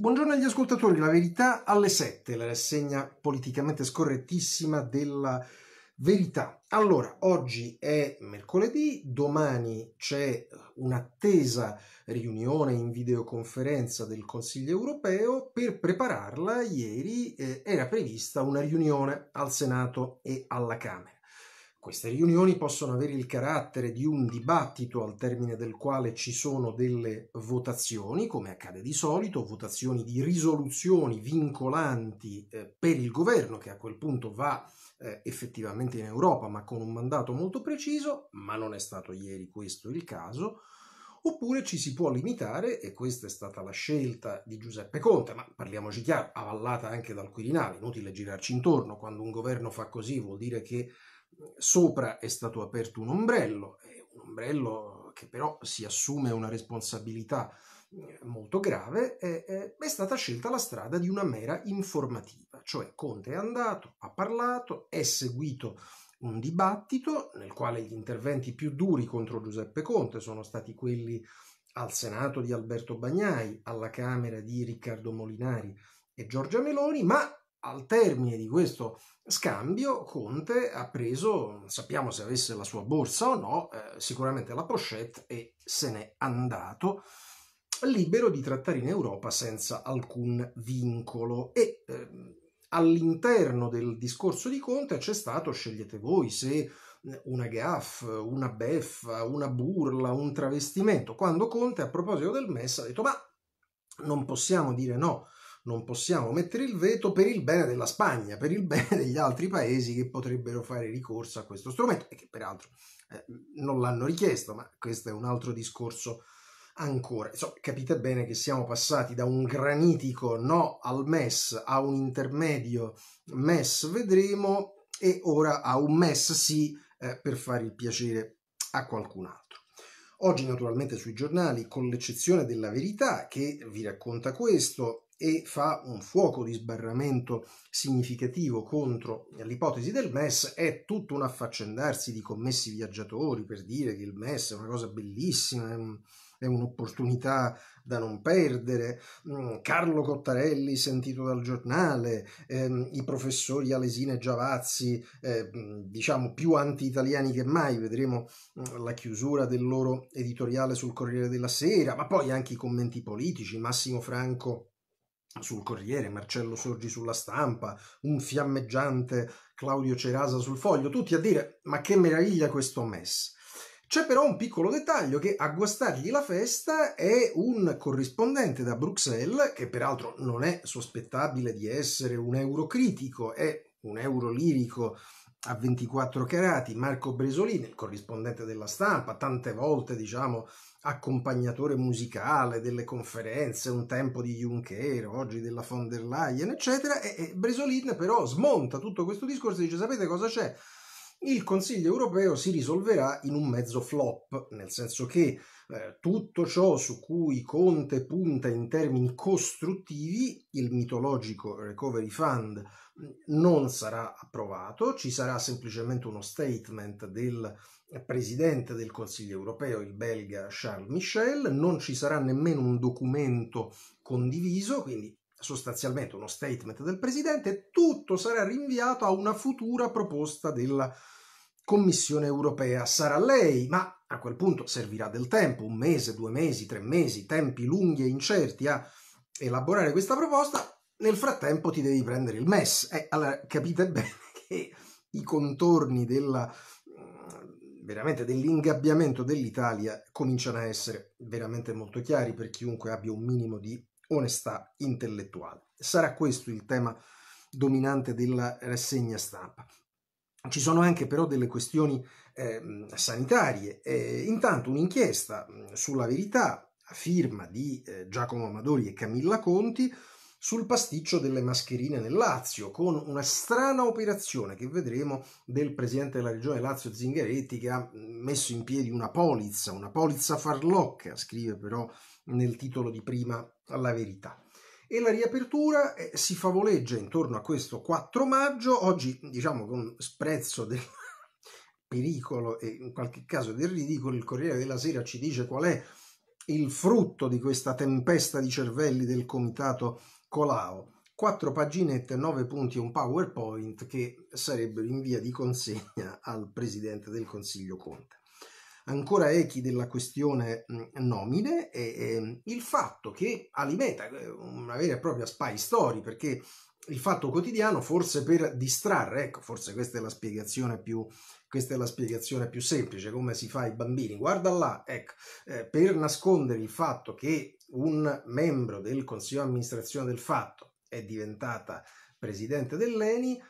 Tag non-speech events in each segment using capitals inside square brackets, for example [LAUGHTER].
Buongiorno agli ascoltatori, la verità alle 7, la rassegna politicamente scorrettissima della verità. Allora, oggi è mercoledì, domani c'è un'attesa riunione in videoconferenza del Consiglio europeo. Per prepararla, ieri eh, era prevista una riunione al Senato e alla Camera. Queste riunioni possono avere il carattere di un dibattito al termine del quale ci sono delle votazioni, come accade di solito, votazioni di risoluzioni vincolanti eh, per il governo che a quel punto va eh, effettivamente in Europa, ma con un mandato molto preciso, ma non è stato ieri questo il caso. Oppure ci si può limitare, e questa è stata la scelta di Giuseppe Conte, ma parliamoci chiaro, avallata anche dal Quirinale, inutile girarci intorno, quando un governo fa così vuol dire che sopra è stato aperto un ombrello, un ombrello che però si assume una responsabilità eh, molto grave, è, stata scelta la strada di una mera informativa, cioè Conte è andato, ha parlato, è seguito un dibattito nel quale gli interventi più duri contro Giuseppe Conte sono stati quelli al Senato di Alberto Bagnai, alla Camera di Riccardo Molinari e Giorgia Meloni, ma al termine di questo scambio Conte ha preso, sappiamo se avesse la sua borsa o no, eh, sicuramente la pochette e se n'è andato libero di trattare in Europa senza alcun vincolo. E eh, all'interno del discorso di Conte c'è stato, scegliete voi, se una gaff, una beffa, una burla, un travestimento, quando Conte a proposito del MES ha detto ma non possiamo dire no non possiamo mettere il veto per il bene della Spagna, per il [LAUGHS] bene degli altri paesi che potrebbero fare ricorso a questo strumento e che peraltro eh, non l'hanno richiesto, ma questo è un altro discorso ancora. Insomma, capite bene che siamo passati da un granitico no al MES a un intermedio MES vedremo e ora a un MES sì eh, per fare il piacere a qualcun altro. Oggi naturalmente sui giornali, con l'eccezione della verità che vi racconta questo, e fa un fuoco di sbarramento significativo contro l'ipotesi del MES, è tutto un affaccendarsi di commessi viaggiatori per dire che il MES è una cosa bellissima, è, un, è un'opportunità da non perdere. Mm, Carlo Cottarelli, sentito dal giornale, ehm, i professori Alesina e Giavazzi, eh, diciamo più anti-italiani che mai, vedremo mm, la chiusura del loro editoriale sul Corriere della Sera, ma poi anche i commenti politici, Massimo Franco sul Corriere, Marcello Sorgi sulla stampa, un fiammeggiante Claudio Cerasa sul foglio, tutti a dire ma che meraviglia questo MES. C'è però un piccolo dettaglio che a guastargli la festa è un corrispondente da Bruxelles, che peraltro non è sospettabile di essere un eurocritico, è un euro lirico a 24 carati, Marco Bresolini, il corrispondente della stampa, tante volte diciamo accompagnatore musicale delle conferenze, un tempo di Juncker, oggi della von der Leyen, eccetera, e, e Bresolin però smonta tutto questo discorso e dice sapete cosa c'è? Il Consiglio europeo si risolverà in un mezzo flop, nel senso che eh, tutto ciò su cui Conte punta in termini costruttivi, il mitologico Recovery Fund, non sarà approvato, ci sarà semplicemente uno statement del presidente del Consiglio europeo, il belga Charles Michel, non ci sarà nemmeno un documento condiviso, quindi sostanzialmente uno statement del presidente, tutto sarà rinviato a una futura proposta della Commissione europea. Sarà lei, ma a quel punto servirà del tempo, un mese, due mesi, tre mesi, tempi lunghi e incerti a elaborare questa proposta. Nel frattempo ti devi prendere il MES. Eh, allora capite [LAUGHS] bene che i contorni della veramente dell'ingabbiamento dell'Italia cominciano a essere veramente molto chiari per chiunque abbia un minimo di onestà intellettuale. Sarà questo il tema dominante della rassegna stampa. Ci sono anche però delle questioni eh, sanitarie. Eh, intanto un'inchiesta sulla verità a firma di eh, Giacomo Amadori e Camilla Conti sul pasticcio delle mascherine nel Lazio, con una strana operazione che vedremo del presidente della regione Lazio Zingaretti che ha messo in piedi una polizza, una polizza farlocca, scrive però nel titolo di prima la verità. E la riapertura eh, si favoleggia intorno a questo 4 maggio, oggi diciamo con sprezzo del [LAUGHS] pericolo e in qualche caso del ridicolo, il Corriere della Sera ci dice qual è il frutto di questa tempesta di cervelli del comitato Colau. Quattro paginette, nove punti e un PowerPoint che sarebbero in via di consegna al Presidente del Consiglio Conte. Ancora echi della questione nomine e, e il fatto che alimenta eh, una vera e propria spy story perché il fatto quotidiano forse per distrarre, ecco, forse questa è la spiegazione più, questa è la spiegazione più semplice, come si fa ai bambini. Guarda là, ecco, eh, per nascondere il fatto che un membro del consiglio di amministrazione del fatto è diventata presidente dell'ENI,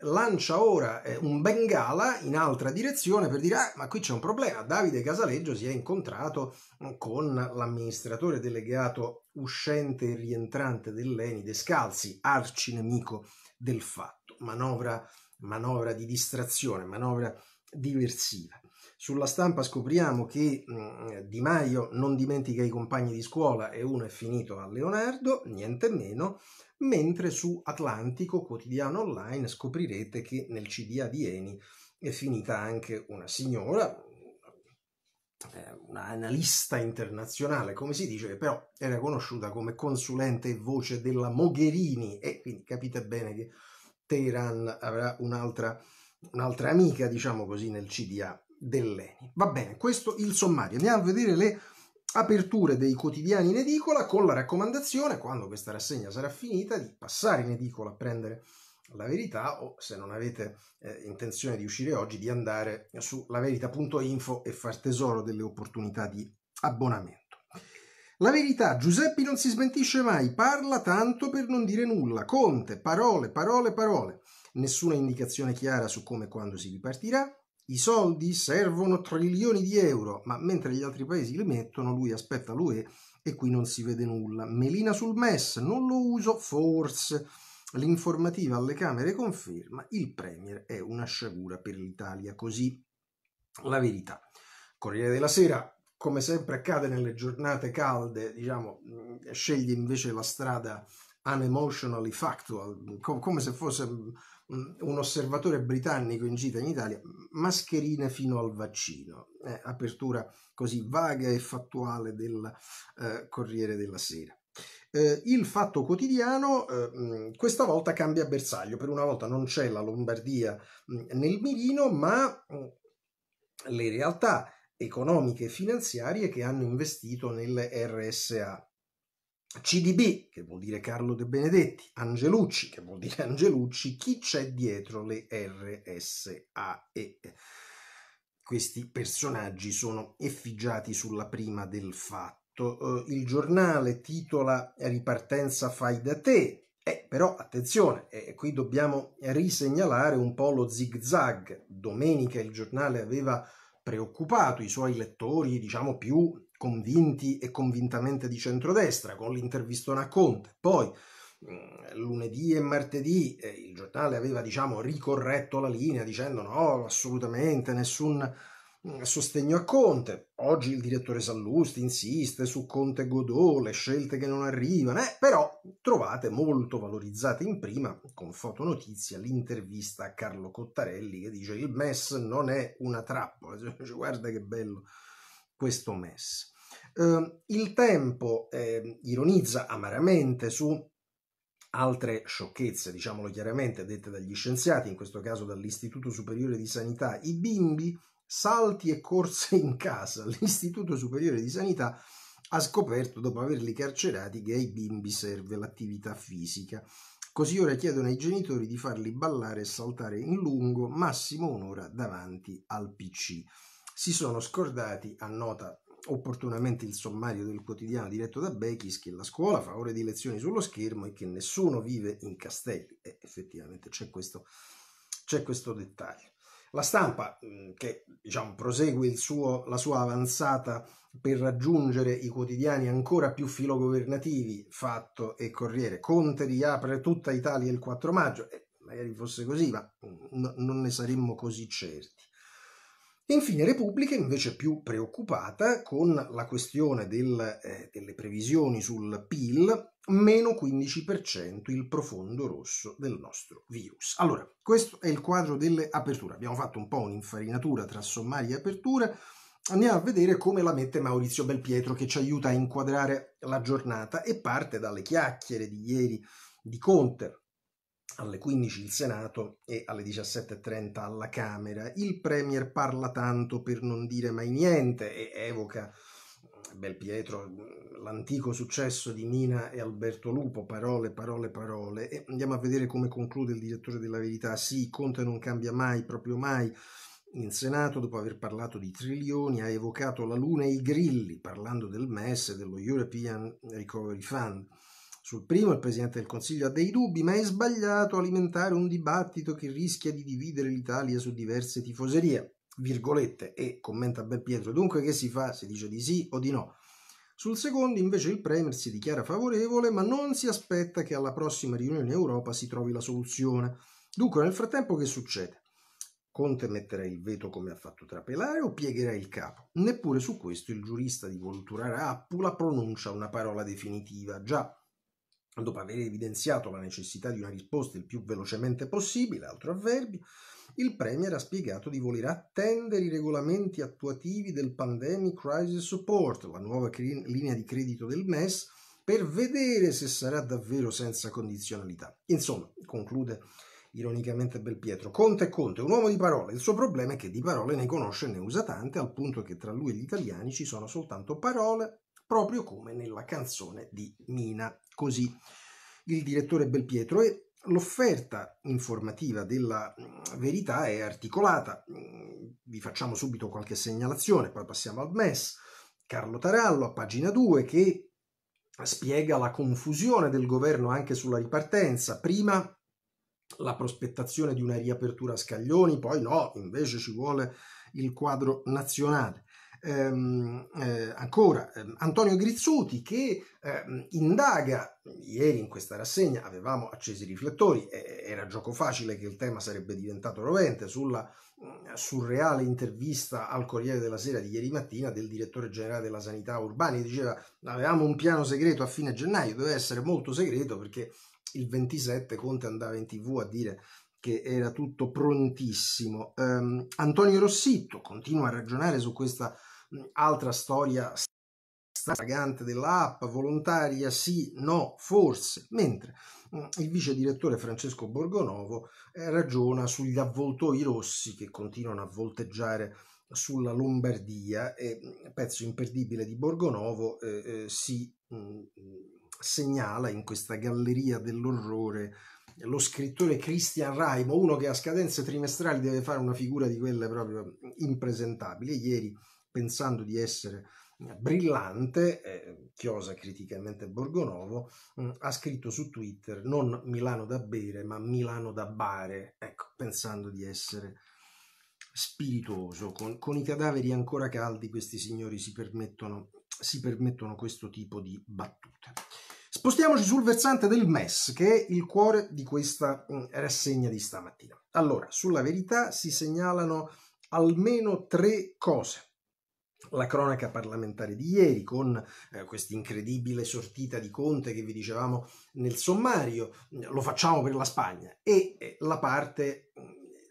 lancia ora eh, un bengala in altra direzione per dire ah, ma qui c'è un problema, Davide Casaleggio si è incontrato mm, con l'amministratore delegato uscente e rientrante dell'ENI Descalzi, arcinemico del fatto, manovra, manovra di distrazione, manovra diversiva. Sulla stampa scopriamo che mm, Di Maio non dimentica i compagni di scuola e uno è finito a Leonardo, niente meno, mentre su Atlantico, quotidiano online, scoprirete che nel CDA di Eni è finita anche una signora, eh, una analista internazionale, come si dice, che però era conosciuta come consulente e voce della Mogherini e quindi capite bene che Teheran avrà un'altra, un'altra amica, diciamo così, nel CDA dell'ENI. Va bene, questo il sommario. Andiamo a vedere le aperture dei quotidiani in edicola con la raccomandazione, quando questa rassegna sarà finita, di passare in edicola a prendere la verità o se non avete eh, intenzione di uscire oggi di andare su laverità.info e far tesoro delle opportunità di abbonamento. La verità, Giuseppe non si smentisce mai, parla tanto per non dire nulla. Conte, parole, parole, parole. Nessuna indicazione chiara su come e quando si ripartirà. I soldi servono trilioni di euro, ma mentre gli altri paesi li mettono, lui aspetta l'UE e qui non si vede nulla. Melina sul MES, non lo uso, forse. L'informativa alle Camere conferma, il Premier è una sciagura per l'Italia, così la verità. Corriere della Sera, come sempre accade nelle giornate calde, diciamo, sceglie invece la strada unemotionally factual, come se fosse un osservatore britannico in gita in Italia, mascherine fino al vaccino. Eh, apertura così vaga e fattuale del eh, Corriere della Sera. Eh, il fatto quotidiano eh, questa volta cambia bersaglio, per una volta non c'è la Lombardia nel mirino, ma le realtà economiche e finanziarie che hanno investito nelle RSA. CDB, che vuol dire Carlo De Benedetti, Angelucci, che vuol dire Angelucci, chi c'è dietro le RSA e questi personaggi sono effigiati sulla prima del fatto. Eh, il giornale titola Ripartenza fai da te, eh, però attenzione, eh, qui dobbiamo risegnalare un po' lo zig zag. Domenica il giornale aveva preoccupato i suoi lettori, diciamo più convinti e convintamente di centrodestra, con l'intervistone a Conte. Poi mm, lunedì e martedì eh, il giornale aveva diciamo ricorretto la linea dicendo no assolutamente nessun mm, sostegno a Conte oggi il direttore Sallusti insiste su Conte Godot le scelte che non arrivano eh, però trovate molto valorizzate in prima con fotonotizia l'intervista a Carlo Cottarelli che dice il MES non è una trappola [LAUGHS] guarda che bello questo MES. Eh, il tempo eh, ironizza amaramente su altre sciocchezze, diciamolo chiaramente, dette dagli scienziati, in questo caso dall'Istituto Superiore di Sanità, i bimbi salti e corse in casa. [LAUGHS] L'Istituto Superiore di Sanità ha scoperto, dopo averli carcerati, che ai bimbi serve l'attività fisica. Così ora chiedono ai genitori di farli ballare e saltare in lungo, massimo un'ora davanti al PC. Si sono scordati, annota opportunamente il sommario del quotidiano diretto da Bechis che la scuola fa ore di lezioni sullo schermo e che nessuno vive in castelli e effettivamente c'è questo, c'è questo dettaglio. La stampa che diciamo, prosegue suo, la sua avanzata per raggiungere i quotidiani ancora più filogovernativi, Fatto e Corriere. Conte riapre tutta Italia il 4 maggio, eh, magari fosse così, ma no, non ne saremmo così certi. Infine Repubblica invece più preoccupata con la questione del, eh, delle previsioni sul PIL, meno 15% il profondo rosso del nostro virus. Allora, questo è il quadro delle aperture. Abbiamo fatto un po' un'infarinatura tra sommarie e aperture. andiamo a vedere come la mette Maurizio Belpietro che ci aiuta a inquadrare la giornata e parte dalle chiacchiere di ieri di Conte alle 15 il Senato e alle 17.30 alla Camera. Il Premier parla tanto per non dire mai niente e evoca Belpietro, l'antico successo di Mina e Alberto Lupo, parole, parole, parole. E andiamo a vedere come conclude il direttore della Verità. Sì, Conte non cambia mai, proprio mai. In Senato, dopo aver parlato di trilioni, ha evocato la Luna e i grilli, parlando del MES e dello European Recovery Fund. Sul primo il Presidente del Consiglio ha dei dubbi, ma è sbagliato alimentare un dibattito che rischia di dividere l'Italia su diverse tifoserie. Virgolette, e commenta Belpietro, dunque che si fa? Si dice di sì o di no? Sul secondo invece il Premier si dichiara favorevole, ma non si aspetta che alla prossima riunione Europa si trovi la soluzione. Dunque nel frattempo che succede? Conte metterà il veto come ha fatto trapelare o piegherà il capo? Neppure su questo il giurista di Voltura Rappula pronuncia una parola definitiva. Già, dopo aver evidenziato la necessità di una risposta il più velocemente possibile, altro avverbio, il Premier ha spiegato di voler attendere i regolamenti attuativi del Pandemic Crisis Support, la nuova linea di credito del MES, per vedere se sarà davvero senza condizionalità. Insomma, conclude ironicamente Belpietro, Conte è Conte, un uomo di parole, il suo problema è che di parole ne conosce e ne usa tante, al punto che tra lui e gli italiani ci sono soltanto parole, proprio come nella canzone di Mina così il direttore Belpietro e l'offerta informativa della mm, verità è articolata. Mm, vi facciamo subito qualche segnalazione, poi passiamo al MES. Carlo Tarallo a pagina 2 che spiega la confusione del governo anche sulla ripartenza. Prima la prospettazione di una riapertura a scaglioni, poi no, invece ci vuole il quadro nazionale ehm, eh, ancora ehm, Antonio Grizzuti che ehm, indaga, ieri in questa rassegna avevamo accesi i riflettori, e era gioco facile che il tema sarebbe diventato rovente sulla mm, surreale intervista al Corriere della Sera di ieri mattina del direttore generale della sanità Urbani, diceva avevamo un piano segreto a fine gennaio, doveva essere molto segreto perché il 27 Conte andava in tv a dire che era tutto prontissimo. Um, Antonio Rossitto continua a ragionare su questa altra storia stragante dell'app, volontaria sì, no, forse, mentre il vice direttore Francesco Borgonovo eh, ragiona sugli avvoltoi rossi che continuano a volteggiare sulla Lombardia e pezzo imperdibile di Borgonovo eh, eh, si mh, segnala in questa galleria dell'orrore lo scrittore Christian Raimo, uno che a scadenze trimestrali deve fare una figura di quelle proprio impresentabili. Ieri pensando di essere brillante, eh, chiosa criticamente Borgonovo, mh, mm, ha scritto su Twitter non Milano da bere, ma Milano da bare, ecco, pensando di essere spiritoso. Con, con i cadaveri ancora caldi questi signori si permettono, si permettono questo tipo di battute. Spostiamoci sul versante del MES, che è il cuore di questa mh, mm, rassegna di stamattina. Allora, sulla verità si segnalano almeno tre cose la cronaca parlamentare di ieri con eh, questa incredibile sortita di Conte che vi dicevamo nel sommario, lo facciamo per la Spagna, e eh, la parte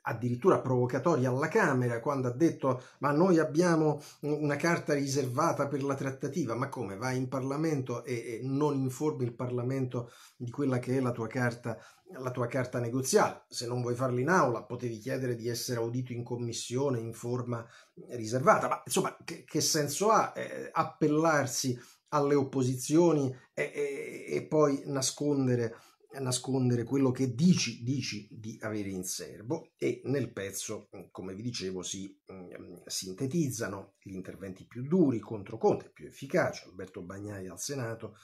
addirittura provocatoria alla Camera quando ha detto ma noi abbiamo una carta riservata per la trattativa, ma come vai in Parlamento e, e non informi il Parlamento di quella che è la tua carta la tua carta negoziale. Se non vuoi farla in aula, potevi chiedere di essere audito in commissione in forma riservata. Ma insomma, che, che senso ha eh, appellarsi alle opposizioni e, e, e poi nascondere nascondere quello che dici, dici di avere in serbo e nel pezzo, come vi dicevo, si um, sintetizzano gli interventi più duri contro Conte, più efficaci, Alberto Bagnai al Senato,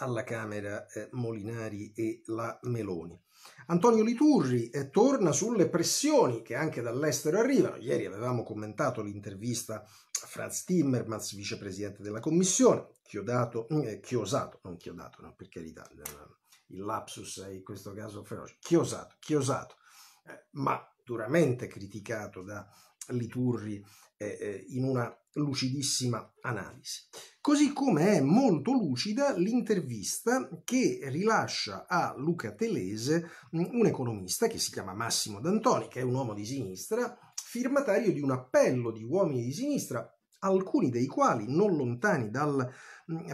alla Camera eh, Molinari e la Meloni. Antonio Liturri eh, torna sulle pressioni che anche dall'estero arrivano. Ieri avevamo commentato l'intervista a Franz Timmermans, vicepresidente della Commissione, chiodato, eh, chiosato, non chiodato, no, per carità, il lapsus è in questo caso feroce, chiosato, chiosato, eh, ma duramente criticato da Liturri eh, eh, in una lucidissima analisi. Così come è molto lucida l'intervista che rilascia a Luca Telese un economista che si chiama Massimo D'Antoni, che è un uomo di sinistra, firmatario di un appello di uomini di sinistra alcuni dei quali non lontani dal mm,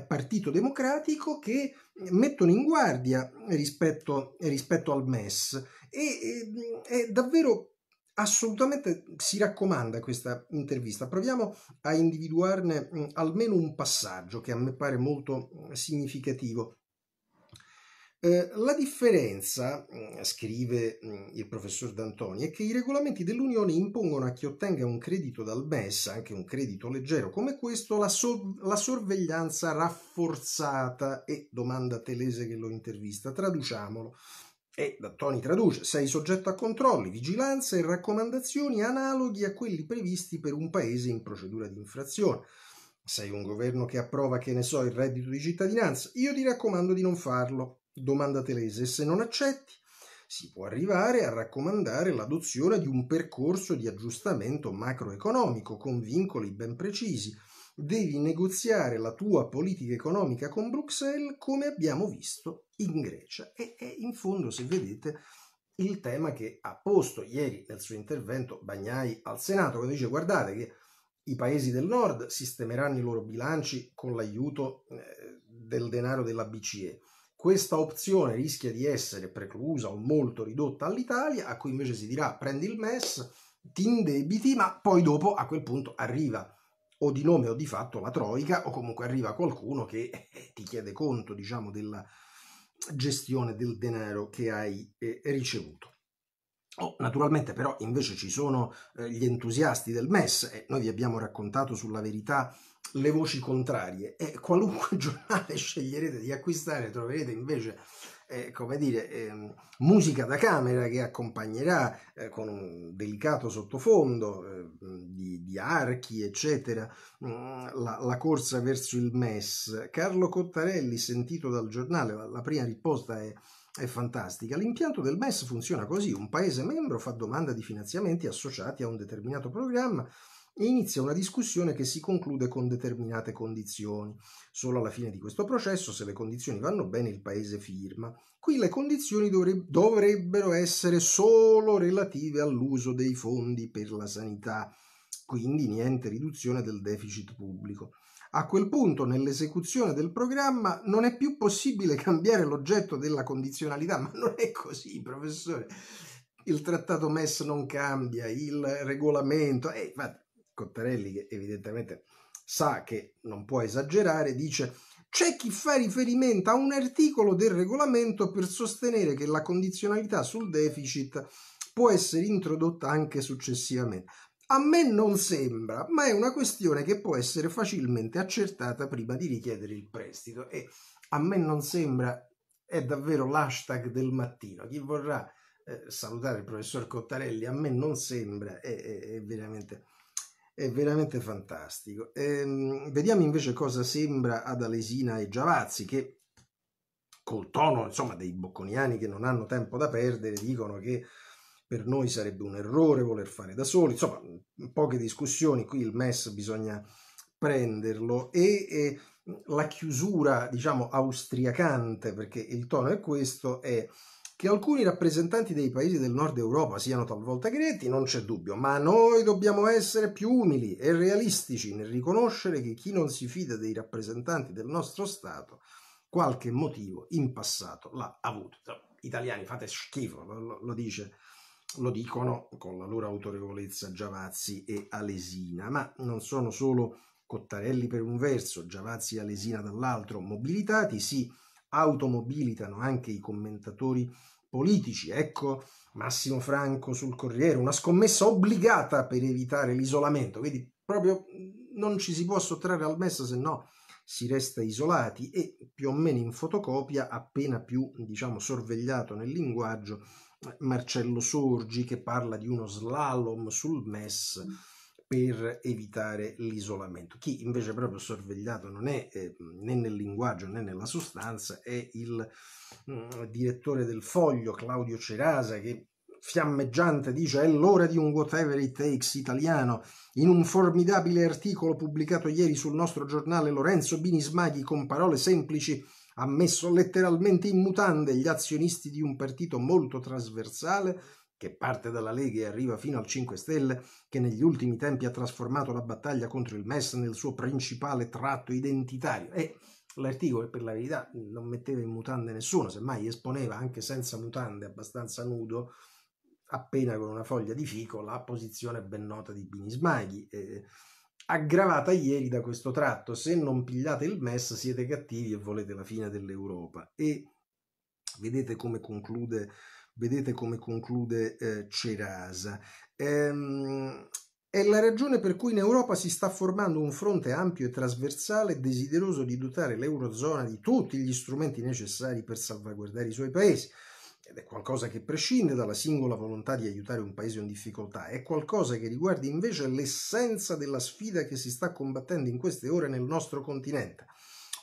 Partito Democratico che mettono in guardia rispetto, rispetto al MES e è davvero assolutamente si raccomanda questa intervista. Proviamo a individuarne mm, almeno un passaggio che a me pare molto mm, significativo. Eh, la differenza, mm, scrive mm, il professor D'Antoni, è che i regolamenti dell'Unione impongono a chi ottenga un credito dal MES, anche un credito leggero come questo, la, sor- la sorveglianza rafforzata e, domanda Telese che lo intervista, traduciamolo. E D'Antoni traduce, sei soggetto a controlli, vigilanza e raccomandazioni analoghi a quelli previsti per un paese in procedura di infrazione. Sei un governo che approva, che ne so, il reddito di cittadinanza. Io ti raccomando di non farlo domanda telese e se non accetti si può arrivare a raccomandare l'adozione di un percorso di aggiustamento macroeconomico con vincoli ben precisi. Devi negoziare la tua politica economica con Bruxelles come abbiamo visto in Grecia. E è in fondo, se vedete, il tema che ha posto ieri nel suo intervento Bagnai al Senato, quando dice guardate che i paesi del nord sistemeranno i loro bilanci con l'aiuto eh, del denaro della BCE questa opzione rischia di essere preclusa o molto ridotta all'Italia, a cui invece si dirà prendi il MES, ti indebiti, ma poi dopo a quel punto arriva o di nome o di fatto la Troica o comunque arriva qualcuno che [LAUGHS] ti chiede conto, diciamo, della gestione del denaro che hai eh, ricevuto. Oh, naturalmente però invece ci sono eh, gli entusiasti del MES e noi vi abbiamo raccontato sulla verità le voci contrarie e qualunque [LAUGHS] giornale sceglierete di acquistare troverete invece eh, come dire, eh, musica da camera che accompagnerà eh, con un delicato sottofondo eh, di, di, archi, eccetera, la, la, corsa verso il MES. Carlo Cottarelli, sentito dal giornale, la, la prima risposta è, è fantastica. L'impianto del MES funziona così: un paese membro fa domanda di finanziamenti associati a un determinato programma e inizia una discussione che si conclude con determinate condizioni. Solo alla fine di questo processo, se le condizioni vanno bene, il paese firma. Qui le condizioni dovrebbero essere solo relative all'uso dei fondi per la sanità, quindi niente riduzione del deficit pubblico. A quel punto, nell'esecuzione del programma, non è più possibile cambiare l'oggetto della condizionalità, ma non è così, professore. Il trattato MES non cambia, il regolamento, eh, infatti, Cottarelli, che evidentemente sa che non può esagerare, dice c'è chi fa riferimento a un articolo del regolamento per sostenere che la condizionalità sul deficit può essere introdotta anche successivamente. A me non sembra, ma è una questione che può essere facilmente accertata prima di richiedere il prestito e a me non sembra è davvero l'hashtag del mattino. Chi vorrà eh, salutare il professor Cottarelli, a me non sembra, è, è, è veramente è veramente fantastico. Ehm, vediamo invece cosa sembra ad Alesina e Giavazzi che col tono insomma dei bocconiani che non hanno tempo da perdere dicono che per noi sarebbe un errore voler fare da soli, insomma poche discussioni, qui il MES bisogna prenderlo e, e la chiusura diciamo austriacante perché il tono è questo è che alcuni rappresentanti dei paesi del nord Europa siano talvolta gretti non c'è dubbio, ma noi dobbiamo essere più umili e realistici nel riconoscere che chi non si fida dei rappresentanti del nostro Stato qualche motivo in passato l'ha avuto. Italiani fate schifo, lo, lo, dice, lo dicono con la loro autorevolezza Giavazzi e Alesina, ma non sono solo Cottarelli per un verso, Giavazzi e Alesina dall'altro mobilitati, sì, automobilitano anche i commentatori politici. Ecco Massimo Franco sul Corriere, una scommessa obbligata per evitare l'isolamento. Vedi, proprio non ci si può sottrarre al MES se no si resta isolati e più o meno in fotocopia, appena più diciamo sorvegliato nel linguaggio, Marcello Sorgi che parla di uno slalom sul MES per evitare l'isolamento. Chi invece proprio sorvegliato non è eh, né nel linguaggio né nella sostanza è il mm, direttore del foglio Claudio Cerasa che fiammeggiante dice è l'ora di un whatever it takes italiano in un formidabile articolo pubblicato ieri sul nostro giornale Lorenzo Binismaghi con parole semplici ha messo letteralmente in mutande gli azionisti di un partito molto trasversale che parte dalla Lega e arriva fino al 5 Stelle, che negli ultimi tempi ha trasformato la battaglia contro il MES nel suo principale tratto identitario. E l'articolo, per la verità, non metteva in mutande nessuno, semmai esponeva anche senza mutande, abbastanza nudo, appena con una foglia di fico, la posizione ben nota di Bini Smaghi. Eh, aggravata ieri da questo tratto. Se non pigliate il MES siete cattivi e volete la fine dell'Europa. E vedete come conclude, vedete come conclude eh, Cerasa. Ehm, è la ragione per cui in Europa si sta formando un fronte ampio e trasversale desideroso di dotare l'Eurozona di tutti gli strumenti necessari per salvaguardare i suoi paesi ed è qualcosa che prescinde dalla singola volontà di aiutare un paese in difficoltà, è qualcosa che riguarda invece l'essenza della sfida che si sta combattendo in queste ore nel nostro continente.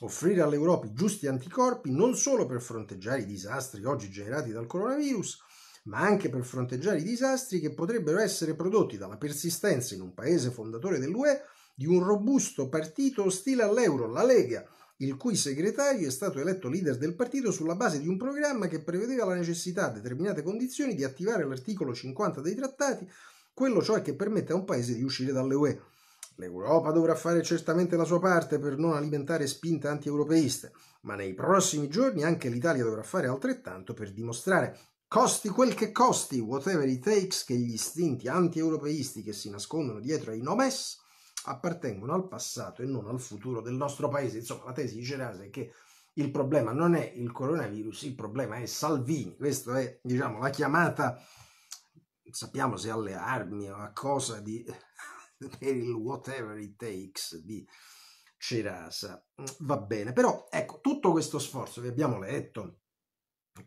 Offrire all'Europa i giusti anticorpi non solo per fronteggiare i disastri oggi generati dal coronavirus, ma anche per fronteggiare i disastri che potrebbero essere prodotti dalla persistenza in un paese fondatore dell'UE di un robusto partito ostile all'euro, la Lega, il cui segretario è stato eletto leader del partito sulla base di un programma che prevedeva la necessità, a determinate condizioni, di attivare l'articolo 50 dei trattati, quello cioè che permette a un paese di uscire dalle UE. L'Europa dovrà fare certamente la sua parte per non alimentare spinte anti-europeiste, ma nei prossimi giorni anche l'Italia dovrà fare altrettanto per dimostrare, costi quel che costi, whatever it takes, che gli istinti anti-europeisti che si nascondono dietro ai nomes appartengono al passato e non al futuro del nostro paese. Insomma, la tesi di Cerasa è che il problema non è il coronavirus, il problema è Salvini. Questa è, diciamo, la chiamata, sappiamo se alle armi o a cosa di, [LAUGHS] per il whatever it takes di Cerasa. Va bene, però ecco, tutto questo sforzo, vi abbiamo letto,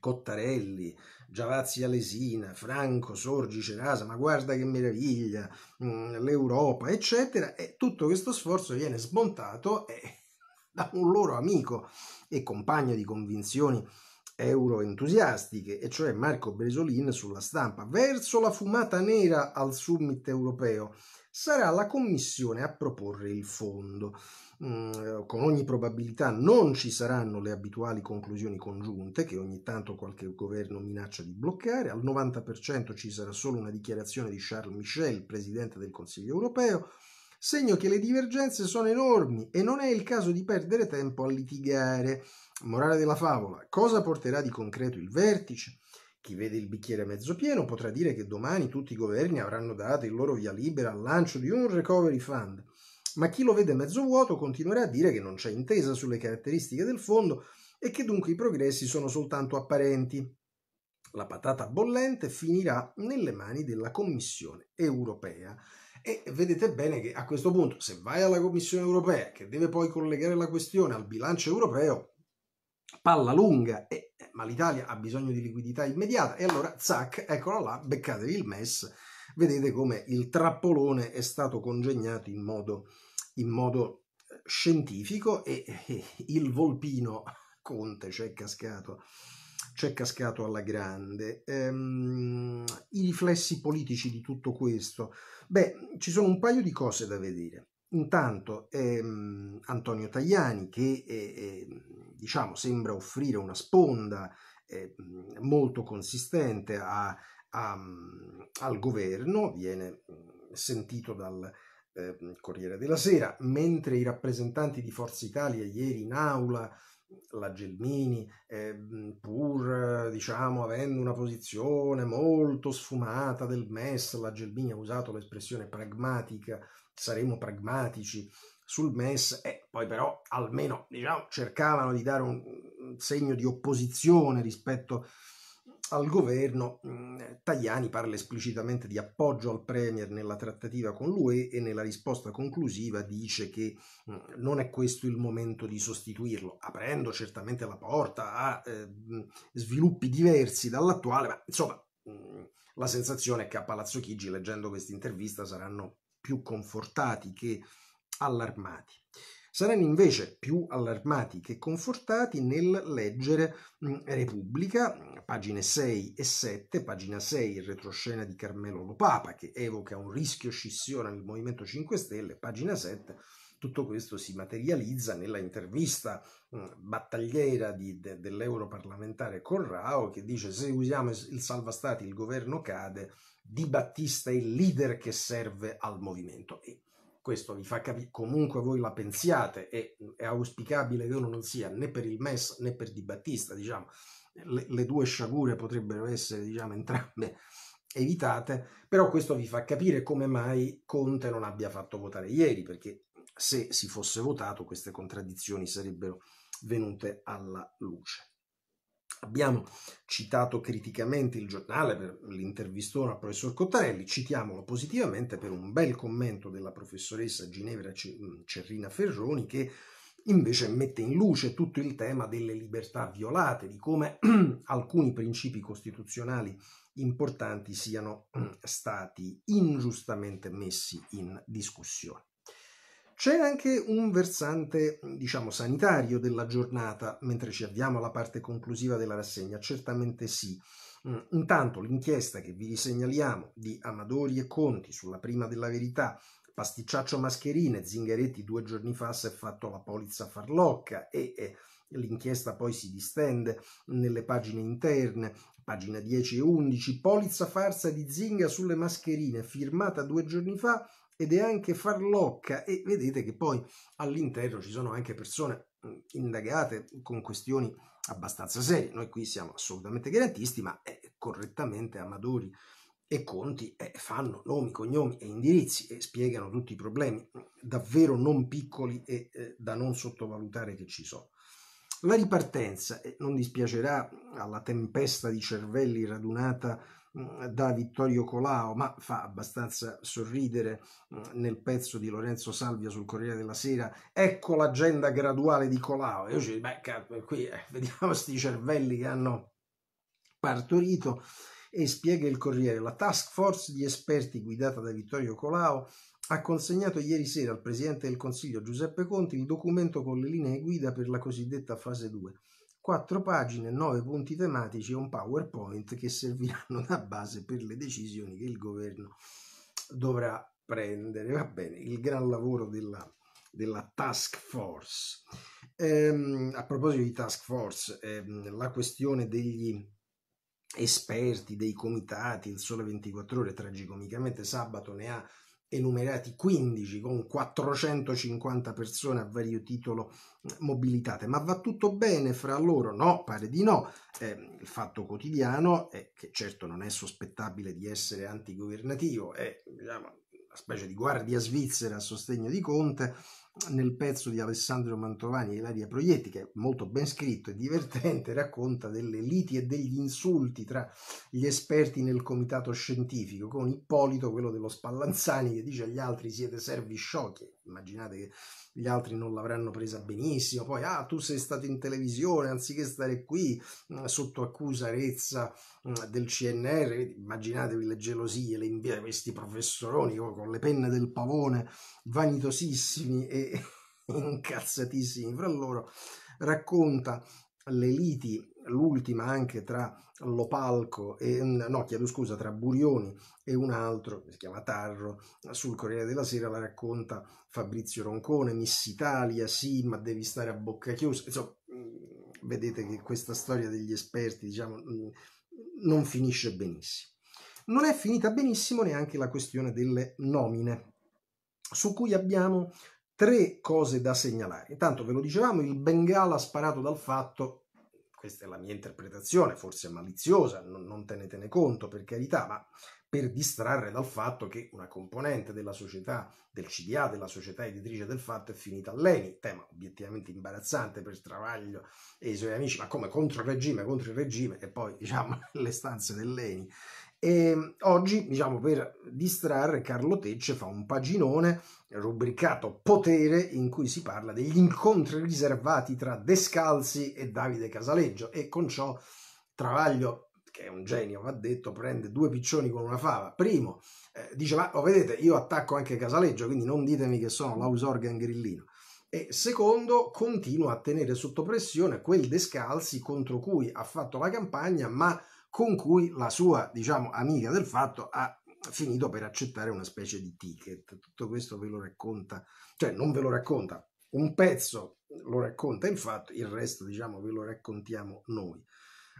Cottarelli, Giavazzi Alesina, Franco, Sorgi, Cerasa, ma guarda che meraviglia, mm, l'Europa, eccetera, e tutto questo sforzo viene smontato [LAUGHS] da un loro amico e compagno di convinzioni euroentusiastiche, e cioè Marco Bresolin sulla stampa, verso la fumata nera al summit europeo. Sarà la Commissione a proporre il fondo. Mm, con ogni probabilità non ci saranno le abituali conclusioni congiunte che ogni tanto qualche governo minaccia di bloccare, al 90% ci sarà solo una dichiarazione di Charles Michel, presidente del Consiglio europeo, segno che le divergenze sono enormi e non è il caso di perdere tempo a litigare. Morale della favola, cosa porterà di concreto il vertice? Chi vede il bicchiere mezzo pieno potrà dire che domani tutti i governi avranno dato il loro via libera al lancio di un recovery fund ma chi lo vede mezzo vuoto continuerà a dire che non c'è intesa sulle caratteristiche del fondo e che dunque i progressi sono soltanto apparenti. La patata bollente finirà nelle mani della Commissione europea. E vedete bene che a questo punto, se vai alla Commissione europea, che deve poi collegare la questione al bilancio europeo, palla lunga, e, ma l'Italia ha bisogno di liquidità immediata, e allora, zac, eccola là, beccatevi il MES, vedete come il trappolone è stato congegnato in modo in modo eh, scientifico e, e il Volpino Conte c'è cascato, c'è cascato alla grande. Ehm, I riflessi politici di tutto questo? Beh, ci sono un paio di cose da vedere. Intanto ehm, Antonio Tajani che eh, diciamo sembra offrire una sponda eh, molto consistente a, a, al governo, viene sentito dal, eh, Corriere della Sera, mentre i rappresentanti di Forza Italia ieri in aula, la Gelmini, eh, pur diciamo avendo una posizione molto sfumata del MES, la Gelmini ha usato l'espressione pragmatica, saremo pragmatici sul MES, e poi però almeno diciamo, cercavano di dare un, segno di opposizione rispetto al governo, mm, Tajani parla esplicitamente di appoggio al Premier nella trattativa con l'UE e nella risposta conclusiva dice che mm, non è questo il momento di sostituirlo, aprendo certamente la porta a eh, mm, sviluppi diversi dall'attuale, ma insomma la sensazione è che a Palazzo Chigi leggendo questa intervista saranno più confortati che allarmati. Saranno invece più allarmati che confortati nel leggere Repubblica, pagine 6 e 7, pagina 6 il retroscena di Carmelo Lopapa che evoca un rischio scissione nel Movimento 5 Stelle, pagina 7 tutto questo si materializza nella intervista battagliera di, de, dell'europarlamentare Corrao che dice se usiamo il salva stati il governo cade, Di Battista è il leader che serve al movimento. E questo vi fa capire, comunque voi la pensiate, è, è auspicabile che uno non sia né per il MES né per Di Battista, diciamo, le, le due sciagure potrebbero essere, diciamo, entrambe [LAUGHS] evitate, però questo vi fa capire come mai Conte non abbia fatto votare ieri, perché se si fosse votato queste contraddizioni sarebbero venute alla luce. Abbiamo citato criticamente il giornale per l'intervistone al professor Cottarelli, citiamolo positivamente per un bel commento della professoressa Ginevra Cerrina Ferroni che invece mette in luce tutto il tema delle libertà violate, di come [CLEARS THROAT] alcuni principi costituzionali importanti siano stati ingiustamente messi in discussione. C'è anche un versante, diciamo, sanitario della giornata, mentre ci avviamo alla parte conclusiva della rassegna, certamente sì. Mm, intanto l'inchiesta che vi risegnaliamo di Amadori e Conti sulla prima della verità, pasticciaccio mascherine, Zingaretti due giorni fa si è fatto la polizza farlocca e, e l'inchiesta poi si distende nelle pagine interne, pagina 10 e 11, polizza farsa di Zinga sulle mascherine, firmata due giorni fa ed è anche farlocca e vedete che poi all'interno ci sono anche persone indagate con questioni abbastanza serie. Noi qui siamo assolutamente garantisti, ma eh, correttamente Amadori e Conti eh, fanno nomi, cognomi e indirizzi e spiegano tutti i problemi davvero non piccoli e eh, da non sottovalutare che ci sono. La ripartenza, e non dispiacerà alla tempesta di cervelli radunata da Vittorio Colao, ma fa abbastanza sorridere mm, nel pezzo di Lorenzo Salvia sul Corriere della Sera, ecco l'agenda graduale di Colao. E io ci beh, qui eh, [LAUGHS] vediamo questi cervelli che hanno partorito e spiega il Corriere. La task force di esperti guidata da Vittorio Colao ha consegnato ieri sera al Presidente del Consiglio Giuseppe Conti il documento con le linee guida per la cosiddetta fase 2 quattro pagine, nove punti tematici e un PowerPoint che serviranno da base per le decisioni che il governo dovrà prendere. Va bene, il gran lavoro della, della task force. Ehm, a proposito di task force, ehm, la questione degli esperti, dei comitati, il sole 24 ore, tragicomicamente sabato ne ha enumerati 15 con 450 persone a vario titolo mobilitate, ma va tutto bene fra loro? No, pare di no. Eh, il fatto quotidiano, è che certo non è sospettabile di essere antigovernativo, è diciamo, una specie di guardia svizzera a sostegno di Conte, nel pezzo di Alessandro Mantovani Ilaria Proietti, che è molto ben scritto e divertente, [LAUGHS] racconta delle liti e degli insulti tra gli esperti nel comitato scientifico, con Ippolito, quello dello Spallanzani, che dice agli altri siete servi sciocchi. Immaginate che gli altri non l'avranno presa benissimo, poi ah tu sei stato in televisione anziché stare qui mm, sotto accusa rezza mm, del CNR, immaginatevi le gelosie, le di questi professoroni con le penne del pavone vanitosissimi e [LAUGHS] incazzatissimi fra loro, racconta le liti, l'ultima anche tra Lopalco e no, chiedo scusa, tra Burioni e un altro si chiama Tarro, sul Corriere della Sera la racconta Fabrizio Roncone, Miss Italia, sì, ma devi stare a bocca chiusa. Insomma, mm, vedete che questa storia degli esperti, diciamo, mm, non finisce benissimo. Non è finita benissimo neanche la questione delle nomine, su cui abbiamo tre cose da segnalare. Intanto ve lo dicevamo, il Bengala sparato dal fatto, questa è la mia interpretazione, forse maliziosa, non, non tenetene conto per carità, ma per distrarre dal fatto che una componente della società, del CDA, della società editrice del fatto, è finita all'ENI, tema obiettivamente imbarazzante per Travaglio e i suoi amici, ma come contro il regime, contro il regime, e poi diciamo [LAUGHS] le stanze dell'ENI. E oggi, diciamo, per distrarre, Carlo Tecce fa un paginone rubricato Potere in cui si parla degli incontri riservati tra Descalzi e Davide Casaleggio e con ciò Travaglio che è un genio, va detto, prende due piccioni con una fava. Primo, eh, dice, ma oh, vedete, io attacco anche Casaleggio, quindi non ditemi che sono l'Ausorgan grillino. E secondo, continua a tenere sotto pressione quel Descalzi contro cui ha fatto la campagna, ma con cui la sua, diciamo, amica del fatto ha finito per accettare una specie di ticket. Tutto questo ve lo racconta, cioè non ve lo racconta, un pezzo lo racconta il fatto, il resto diciamo ve lo raccontiamo noi.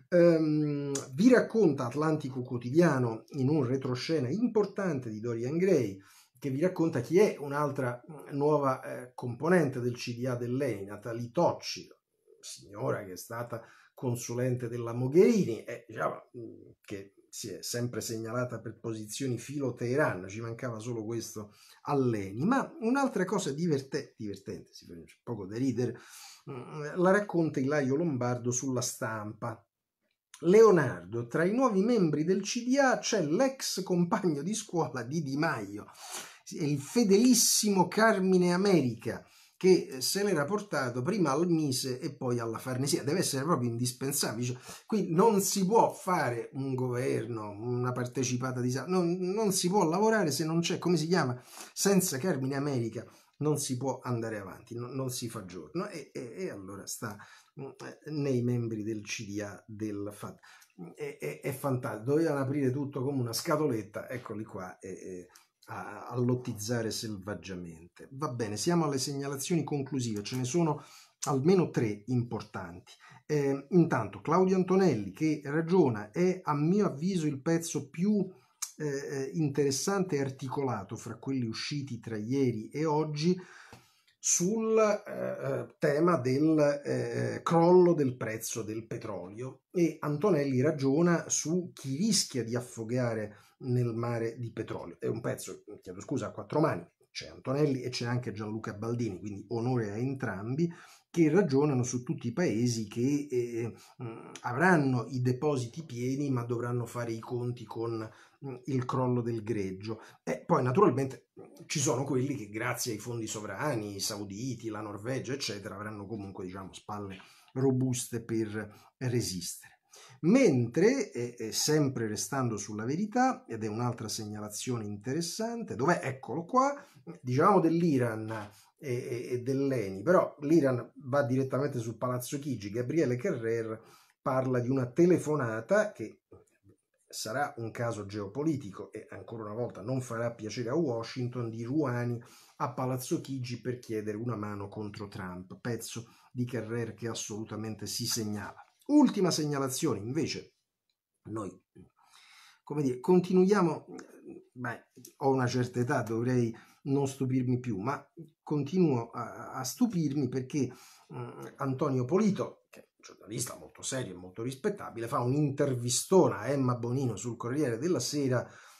Um, vi racconta Atlantico Quotidiano in un retroscena importante di Dorian Gray che vi racconta chi è un'altra nuova eh, componente del CDA dell'ENI, Natalie Tocci, signora che è stata consulente della Mogherini e diciamo, che si è sempre segnalata per posizioni filo Teheran, ci mancava solo questo all'ENI. Ma un'altra cosa diverte, divertente, si fa poco da ridere, la racconta Ilario Lombardo sulla stampa. Leonardo, tra i nuovi membri del CDA c'è l'ex compagno di scuola di Di Maio, il fedelissimo Carmine America, che se l'era portato prima al Mise e poi alla Farnesia, deve essere proprio indispensabile. Cioè, qui non si può fare un governo, una partecipata di non, non si può lavorare se non c'è, come si chiama, senza Carmine America non si può andare avanti, non, non si fa giorno e, e, e, allora sta mm, nei membri del CDA del FAT. È, è, è fantastico, dovevano aprire tutto come una scatoletta, eccoli qua. E, a, a lottizzare selvaggiamente. Va bene, siamo alle segnalazioni conclusive, ce ne sono almeno tre importanti. Eh, intanto Claudio Antonelli che ragiona è a mio avviso il pezzo più eh, interessante e articolato fra quelli usciti tra ieri e oggi sul eh, tema del eh, crollo del prezzo del petrolio e Antonelli ragiona su chi rischia di affogare nel mare di petrolio. È un pezzo, chiedo scusa, a quattro mani, c'è Antonelli e c'è anche Gianluca Baldini, quindi onore a entrambi, che ragionano su tutti i paesi che eh, avranno i depositi pieni ma dovranno fare i conti con il crollo del greggio. E poi naturalmente ci sono quelli che grazie ai fondi sovrani, i sauditi, la Norvegia, eccetera, avranno comunque diciamo, spalle robuste per resistere. Mentre, eh, sempre restando sulla verità, ed è un'altra segnalazione interessante, dov'è? Eccolo qua, diciamo dell'Iran e, e dell'ENI, però l'Iran va direttamente sul Palazzo Chigi, Gabriele Carrer parla di una telefonata che sarà un caso geopolitico e ancora una volta non farà piacere a Washington di Rouhani a Palazzo Chigi per chiedere una mano contro Trump, pezzo di Carrer che assolutamente si segnala. Ultima segnalazione, invece, noi, come dire, continuiamo, beh, ho una certa età, dovrei non stupirmi più, ma continuo a, a stupirmi perché um, Antonio Polito, che è un giornalista molto serio e molto rispettabile, fa un'intervistona a Emma Bonino sul Corriere della Sera Mm,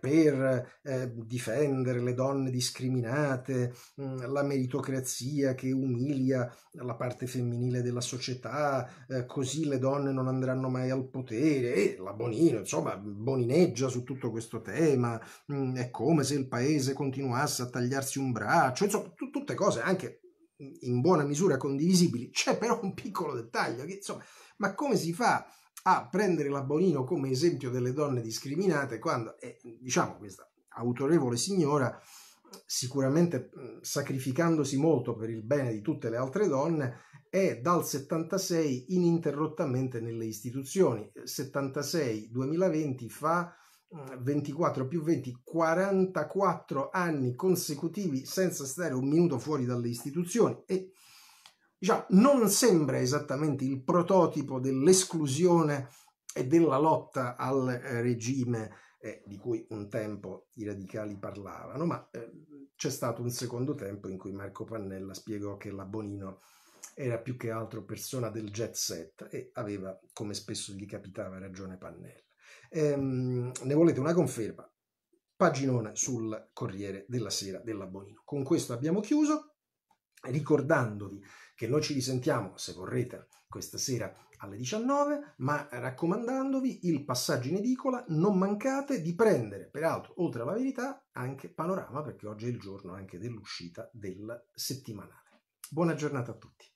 per eh, difendere le donne discriminate, mm, la meritocrazia che umilia la parte femminile della società, eh, così le donne non andranno mai al potere e la Bonino, insomma, bonineggia su tutto questo tema, mm, è come se il paese continuasse a tagliarsi un braccio, insomma, t- tutte cose anche in buona misura condivisibili. C'è però un piccolo dettaglio che, insomma, ma come si fa a prendere la Bonino come esempio delle donne discriminate quando, eh, diciamo, questa autorevole signora, sicuramente sacrificandosi molto per il bene di tutte le altre donne, è dal 76 ininterrottamente nelle istituzioni. 76-2020 fa 24 più 20, 44 anni consecutivi senza stare un minuto fuori dalle istituzioni e diciamo, non sembra esattamente il prototipo dell'esclusione e della lotta al eh, regime eh, di cui un tempo i radicali parlavano, ma eh, c'è stato un secondo tempo in cui Marco Pannella spiegò che la Bonino era più che altro persona del jet set e aveva, come spesso gli capitava, ragione Pannella. Ehm, ne volete una conferma? Paginone sul Corriere della Sera della Bonino. Con questo abbiamo chiuso, ricordandovi che noi ci risentiamo, se vorrete, questa sera alle 19, ma raccomandandovi il passaggio in edicola, non mancate di prendere, peraltro, oltre alla verità, anche Panorama, perché oggi è il giorno anche dell'uscita del settimanale. Buona giornata a tutti.